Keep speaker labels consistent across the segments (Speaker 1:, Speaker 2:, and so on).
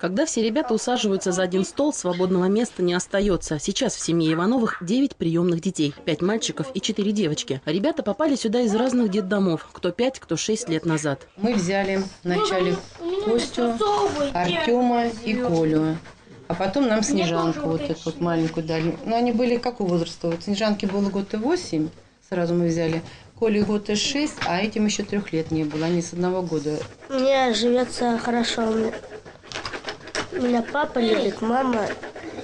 Speaker 1: Когда все ребята усаживаются за один стол, свободного места не остается. Сейчас в семье Ивановых 9 приемных детей, 5 мальчиков и 4 девочки. Ребята попали сюда из разных детдомов, кто 5, кто 6 лет назад.
Speaker 2: Мы взяли вначале Костю, Артема и Колю. А потом нам Снежанку вот эту вот маленькую дали. Но они были какого возраста? Вот Снежанке было год и восемь, сразу мы взяли. Коле год и шесть, а этим еще трех лет не было. Они с одного года.
Speaker 3: Мне живется хорошо. Меня- папа любит, мама.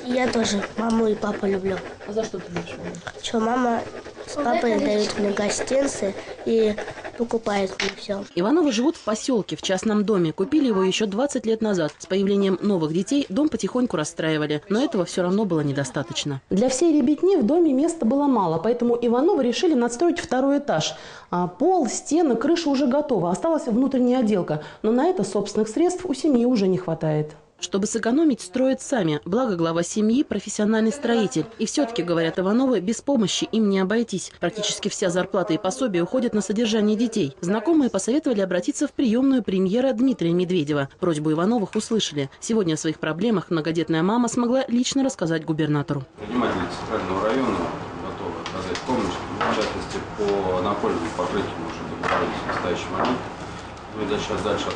Speaker 3: Я тоже маму и папу люблю.
Speaker 1: А за что ты любишь?
Speaker 3: Что мама с папой дают мне гостинцы и покупает мне все.
Speaker 1: Ивановы живут в поселке, в частном доме. Купили его еще 20 лет назад. С появлением новых детей дом потихоньку расстраивали, но этого все равно было недостаточно. Для всей ребятни в доме места было мало, поэтому Ивановы решили надстроить второй этаж. А пол, стены, крыша уже готова, осталась внутренняя отделка, но на это собственных средств у семьи уже не хватает. Чтобы сэкономить, строят сами. Благо глава семьи – профессиональный строитель. И все-таки, говорят Ивановы, без помощи им не обойтись. Практически вся зарплата и пособие уходят на содержание детей. Знакомые посоветовали обратиться в приемную премьера Дмитрия Медведева. Просьбу Ивановых услышали. Сегодня о своих проблемах многодетная мама смогла лично рассказать губернатору.
Speaker 4: Предприниматели Центрального района готовы оказать помощь, в частности, по напольному покрытию уже договорились в настоящий момент. Мы это сейчас дальше.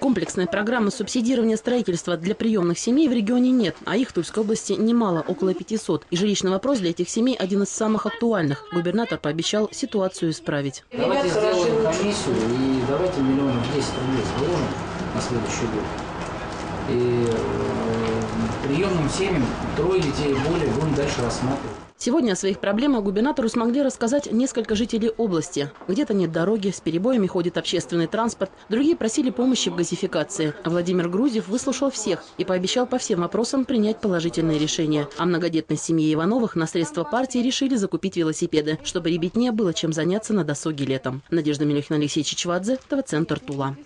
Speaker 1: Комплексной программы субсидирования строительства для приемных семей в регионе нет, а их в Тульской области немало, около 500. И жилищный вопрос для этих семей один из самых актуальных. Губернатор пообещал ситуацию исправить.
Speaker 5: Давайте сделаем комиссию и давайте миллионов 10 рублей заложим на следующий год. И э, приемным семьям трое детей и более будем дальше рассматривать.
Speaker 1: Сегодня о своих проблемах губернатору смогли рассказать несколько жителей области. Где-то нет дороги, с перебоями ходит общественный транспорт, другие просили помощи в газификации. Владимир Грузев выслушал всех и пообещал по всем вопросам принять положительные решения. А многодетной семье Ивановых на средства партии решили закупить велосипеды, чтобы ребятне было чем заняться на досуге летом. Надежда Мелехина, Алексей Чичвадзе, ТВ-центр Тула.